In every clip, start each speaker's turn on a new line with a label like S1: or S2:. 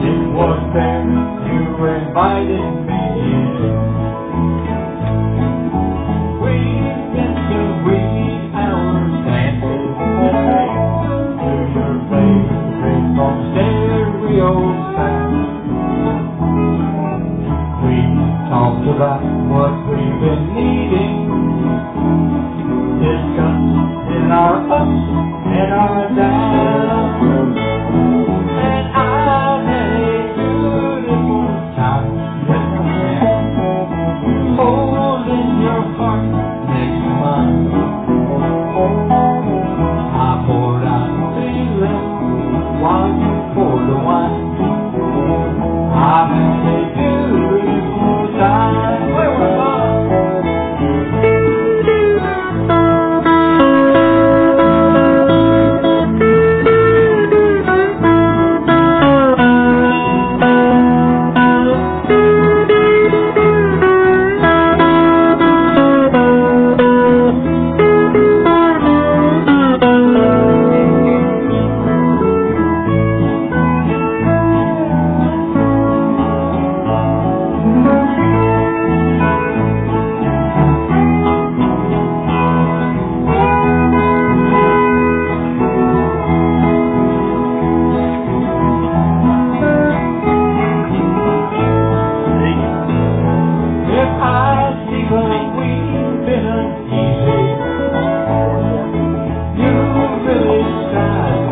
S1: It was there you invited me in. What we've been needing, discussed in our ups and our downs. And I had a beautiful time, holding your heart next. I poured out the wine.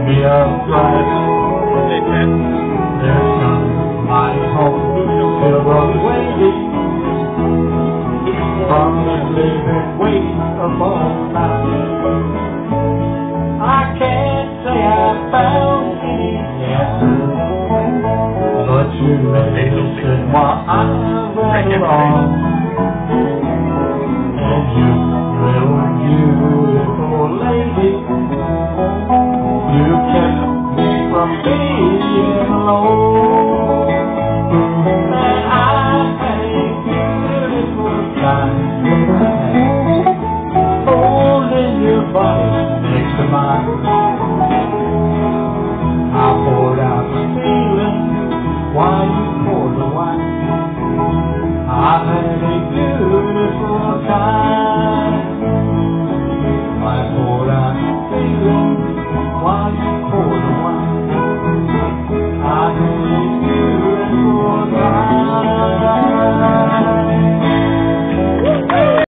S1: Me up right. There's somebody home. Still waiting from the living weight upon my I can't say I found any answers, but you listen while I rattle staying alone.